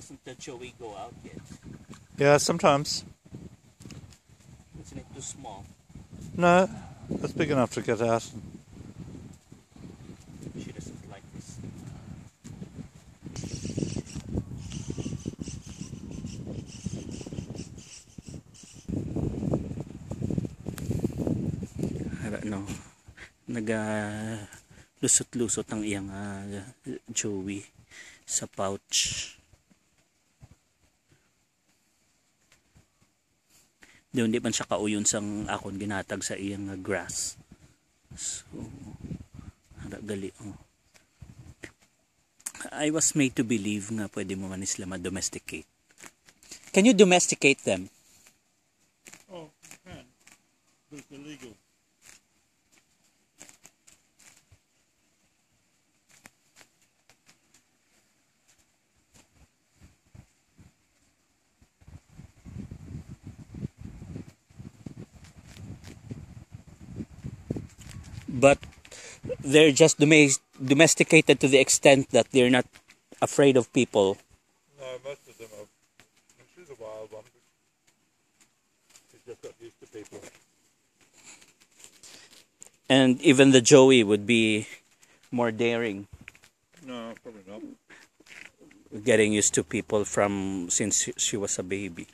Doesn't the Joey go out yet? Yeah, sometimes. Isn't it too small? No, it's big enough to get out. She doesn't like this. no nag uh, lusot-lusot ang iyang uh, Joey sa pouch Di hindi man siya kauyon sang akon ginatag sa iyang uh, grass. So, hara gali oh. I was made to believe nga pwede mo man sila ma-domesticate. Can you domesticate them? Oh, you can. But it's illegal. But they're just domesticated to the extent that they're not afraid of people. No, most of them are. She's a wild one. She's just got used to people. And even the Joey would be more daring. No, probably not. Getting used to people from since she was a baby.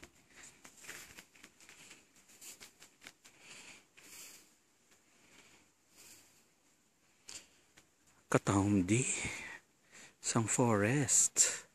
Katahumdi, isang forest.